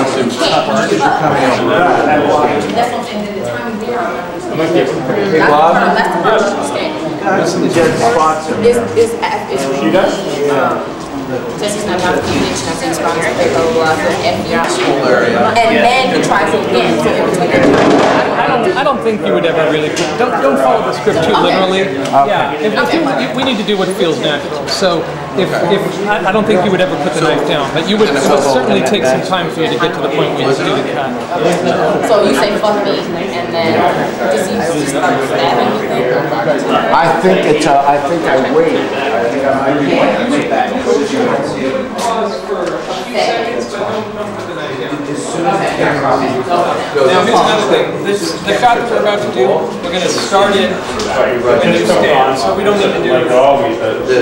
wants to cut because you're coming out. That's what I'm saying, at the time we were on. Hey, Bob? part, that's the part she's standing. Dead spots in Is, there. is, is. She does? Says he's not about communication, I think it's wrong, blah, blah, blah, so FBI. Whole. And then he tries it again, so in between the two. I don't, I don't think you would ever really, don't, don't follow the script too literally. Yeah, if, if you, we need to do what feels natural. So if, if, I, I don't think you would ever put the knife down, but you would, it would certainly take some time for you to get to the point where you do the cut. So you say fuck me, and then does he just start stabbing you I think it's, uh, I think I wait. I think I might be waiting that decision. Now, here's another thing, this, the shot that we're about to do, we're gonna start it when you stand, so we don't need to do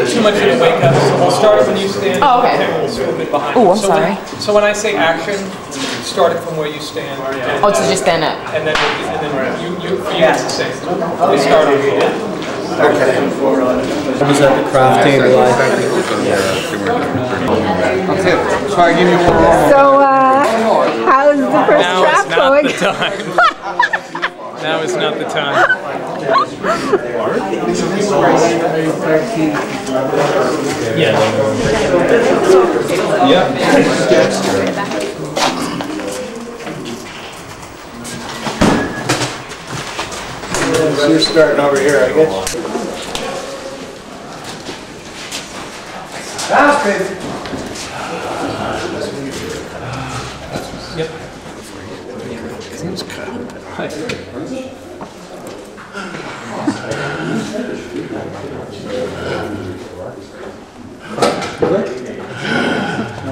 too much of the wake up, so we'll start it when you stand. Oh, okay. And we'll swoop it behind. Oh, I'm So when- sorry. So when I say action, start it from where you stand. and- Oh, to just stand up. And then, and then you, you, for you, it's the same. We start over. Was at the craft table. Try to give you more. So, uh, how's the first Now is not going? the time. Now is not the time. Yeah. So you're starting over here, I guess. That's good. yep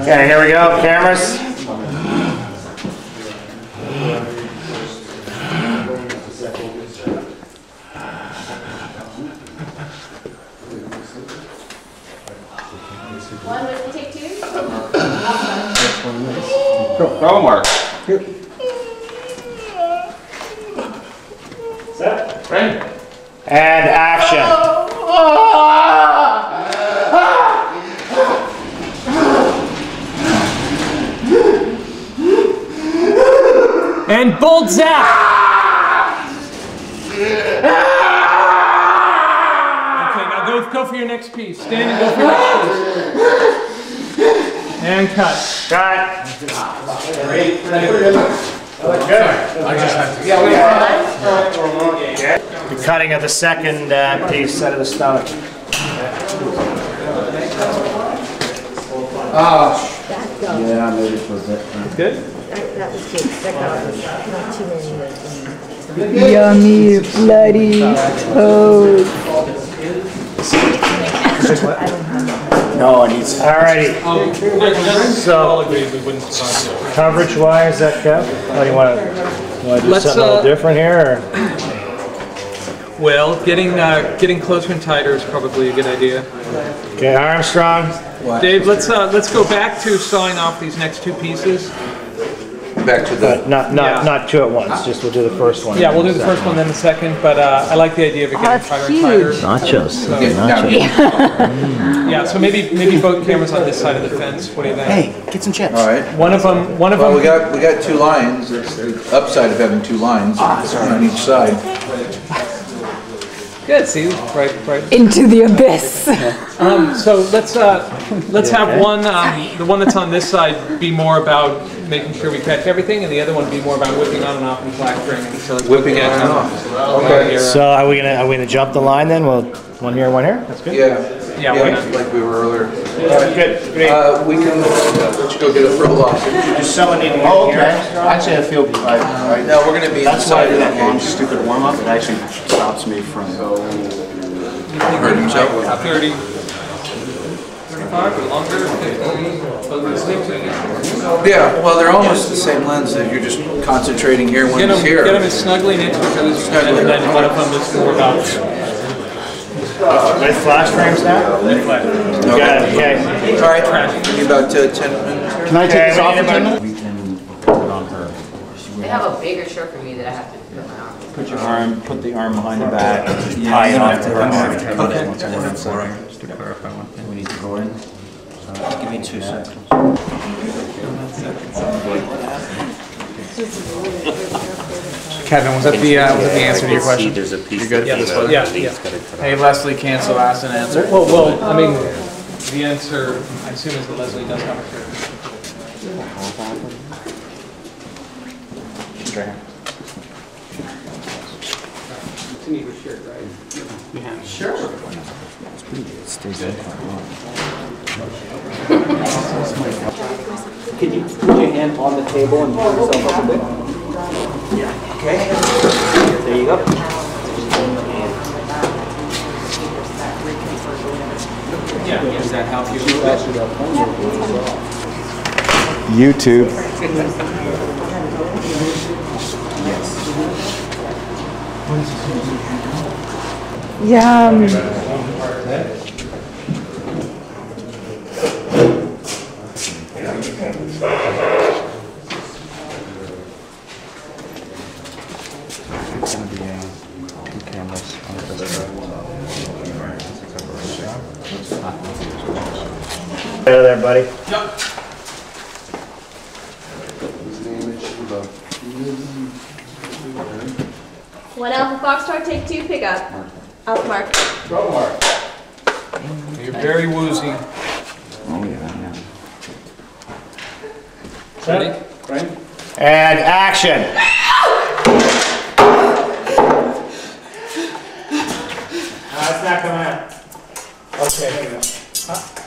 Okay, here we go, cameras. One, let's take two. Go, Mark. And action. And bolt zap! Okay, now go, go for your next piece. Stand and go for your next piece. And cut. Cut. The cutting of the second uh, piece out of the stomach. Yeah, maybe for that. Good? That was good. That got not too many. Yummy bloody toast. No, it needs. Alrighty, All so agreed we wouldn't survive it. coverage wise, that Kev? What do you want to, want to do Let's, something a little uh, different here or? Well, getting, uh, getting closer and tighter is probably a good idea. Okay, Armstrong. Dave, let's, uh, let's go back to sawing off these next two pieces. Back to the, But not, Yeah. not, not two at once, just we'll do the first one. Yeah, we'll do the first one, then the second, but, uh, I like the idea of it getting that's tighter and tighter. huge. Nachos. yeah, Yeah, so maybe, maybe both cameras on this side of the fence, what do you think? Hey, get some chips. all right. One of them, one of Well, we them, got, we got two lines, that's the upside of having two lines on each side. good, see, right, right. Into the abyss. Um, so let's, uh, let's have one, um, the one that's on this side be more about making sure we catch everything, and the other one be more about whipping on and off and flactoring. So Whipping on and off. Okay. So are we gonna, are we gonna jump the line then? Well, one here, one here? That's good. Yeah, Yeah, yeah, like we were earlier. Good, great. Uh, we can, let you go get a roll off. Does someone need to get Oh, here? okay. Actually, I feel, I, I, No, we're gonna be that's why I inside do of that that long stupid warm-up. It actually stops me from. Hurt himself. Thirty, thirty-five or longer, fifty. Yeah, well, they're almost the same lens, that you're just concentrating here, Get one's them, get them here. as snugly into each other's, and Snugly. then one of them is more about. With flash frames now? Got it, okay. All right, give me about uh, ten minutes. Can I Okay, take this off need for ten minutes? We can put it on her. They have a bigger shirt for me that I have to put my arm. Put your arm, put the arm behind the back, tie it off to her arm. Okay. Once I have it for her, just to clarify one thing. We need to go in. Give me two seconds. Kevin, was that the, uh, was that the answer to your question? There's a piece. You're good for this one? Yeah, yeah. Hey Leslie, cancel, ask and answer. Well, well, I mean, the answer, I assume is that Leslie does have a shirt. Could you put your hand on the table and pull yourself up a bit? Yeah. Okay. There you go. Yeah, does that help you? YouTube. Yum. Hello there, buddy. One Alpha Foxtrot, take two, pick up. Alpha Mark. You're very woozy. Oh yeah. Ready? And action. Uh, That's not coming out. Okay.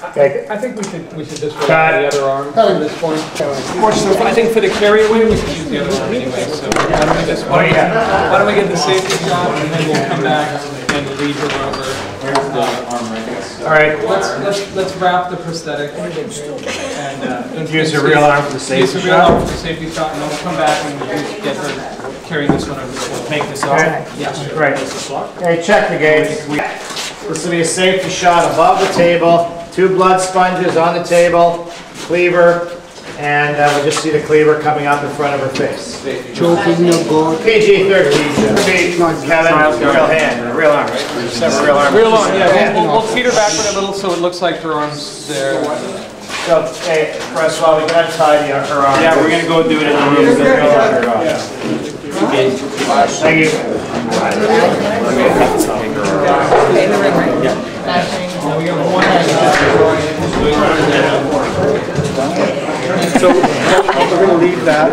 Okay. I think we should, we should just rely the other arm at this point. I think for the carry away, we should use the other arm anyway, so why don't we just, why don't we, why don't we get the safety shot and then we'll come back and lead her over. All right. Let's, let's, let's wrap the prosthetic and, uh. don't Use your real arm for the Use safety real shot. arm for the safety shot and then we'll come back and we'll get her carrying this one over the shoulder. Make this off? Yeah. Great. Okay, check the gauge. We- This will be a safety shot above the table, two blood sponges on the table, cleaver, and uh, we just see the cleaver coming out in front of her face. Choking no good. PG thirteen, Kevin, real hand, real arm, right? Just have a real arm. Real arm, yeah, we'll, we'll, we'll feed her backward a little so it looks like her arm's there. So, hey, first of all, we gotta untie the- her arm. Yeah, we're gonna go do it in the room. Thank you. So we're gonna leave that.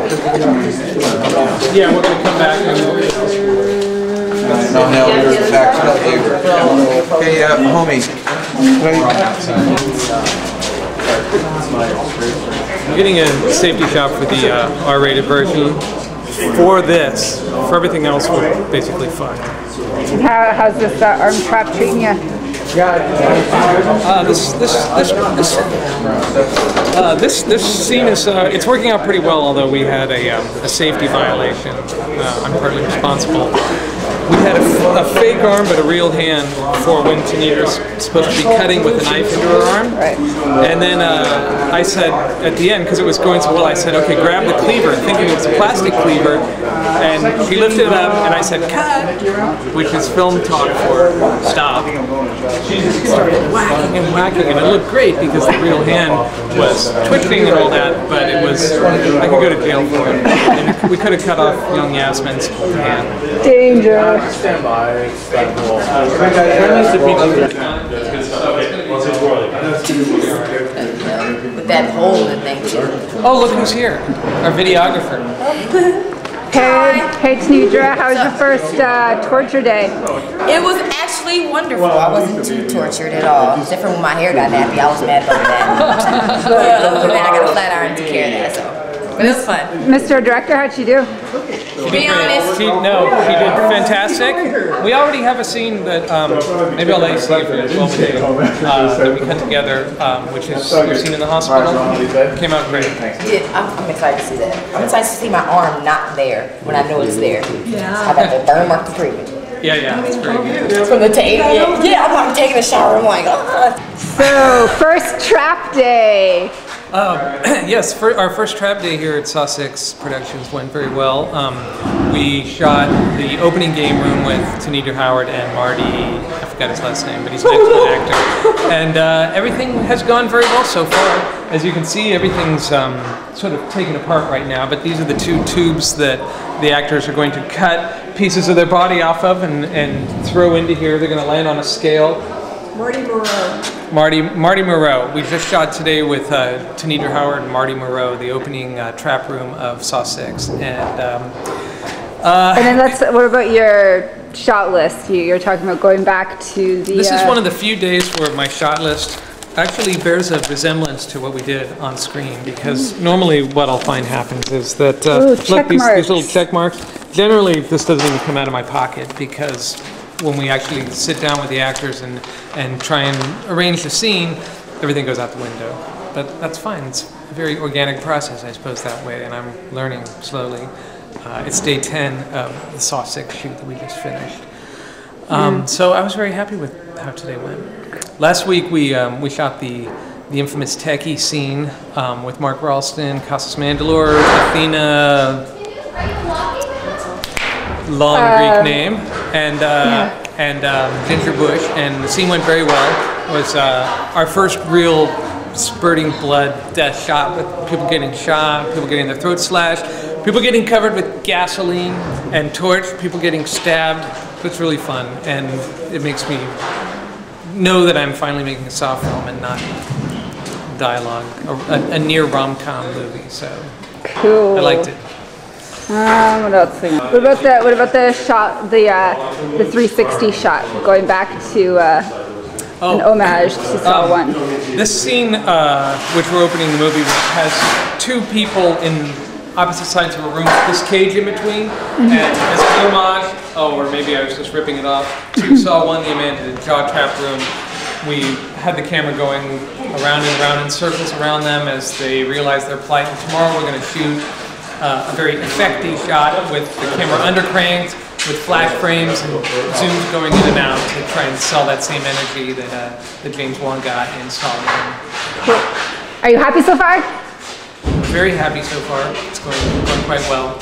Yeah, we're gonna come back and No, no, we're back to that later. Hey, uh, homie, I'm getting a safety shot for the uh, R-rated version. For this, for everything else, we're basically fine. How, how's this uh, arm trap treating you? Uh, this, this, this, this, uh, this, this scene is, uh, it's working out pretty well, although we had a, um, a safety violation. Uh, I'm partly responsible. We had a fake arm, but a real hand for when Tanedra's supposed to be cutting with a knife into her arm. Right. And then uh, I said at the end, because it was going so well, I said, okay, grab the cleaver, thinking it was a plastic cleaver. And she lifted it up, and I said, cut, which is film talk for stop. She just started whacking and whacking, and it looked great because the real hand was twitching and all that, but it was, I could go to jail for it. And we could have cut off young Yasmin's hand. Danger. Stand by. With that hole in the thing. Oh, look who's here, our videographer. Hey, hey Tanedra, how was your first uh, torture day? It was actually wonderful. I wasn't too tortured at all. Except for when my hair got nappy, I was mad about that. but other than that, I got a flat iron to take care of that. So, but it was fun. Mr. Director, how'd she do? To be honest, She, no, she did fantastic. We already have a scene that, um, maybe I'll let you see it for as well, we did, uh, that we cut together, um, which is your scene in the hospital. Came out great. Yeah, I'm, I'm excited to see that. I'm excited to see my arm not there when I know it's there. Yeah. I got the burn mark to prove it. Yeah, yeah, it's very good. From the tape. Yeah, yeah I'm, I'm taking a shower. I'm like, oh. So, first trap day. Yes, for our first trap day here at Sussex Productions went very well. Um, we shot the opening game room with Tanedra Howard and Marty, I forgot his last name, but he's an excellent actor. And uh, everything has gone very well so far. As you can see, everything's um, sort of taken apart right now, but these are the two tubes that the actors are going to cut pieces of their body off of and, and throw into here. They're going to land on a scale. Marty Moreau. Marty Marty Moreau. We just shot today with uh, Tanedra Howard and Marty Moreau, the opening uh, trap room of Saw Six, and um, And then let's, what about your shot list? You, you're talking about going back to the. this is uh, one of the few days where my shot list actually bears a resemblance to what we did on screen because normally what I'll find happens is that uh, Ooh, look check these, these little check marks. Generally, this doesn't even come out of my pocket because when we actually sit down with the actors and and try and arrange the scene, everything goes out the window. But that's fine. It's a very organic process, I suppose, that way, and I'm learning slowly. Uh, it's day 10 of the Saw 6 shoot that we just finished. Um, So I was very happy with how today went. Last week we um, we shot the the infamous techie scene um, with Mark Rolston, Costas Mandylor, Athena, long Greek name, and uh, and um, Ginger Bush, and the scene went very well. It was uh, our first real spurting blood death shot with people getting shot, people getting their throats slashed, people getting covered with gasoline and torch, people getting stabbed. It's really fun, and it makes me know that I'm finally making a soft film and not dialogue, a, a near rom-com movie. So Cool. I liked it. Um, what else? What about the, what about the shot, the, uh, the 360 shot, going back to, uh, an homage to Saw Um, 1? This scene, uh, which we're opening the movie with, has two people in opposite sides of a room with this cage in between. And as an homage, oh, or maybe I was just ripping it off, to Saw 1, the Amanda Jaw Trap Room, we had the camera going around and around in circles around them as they realize their plight. And tomorrow we're going to shoot uh, a very effective shot with the camera undercranked, with flash frames and zooms going in and out to try and sell that same energy that, uh, that James Wan got in Saw 1. Are you happy so far? Very happy so far. It's going, going quite well.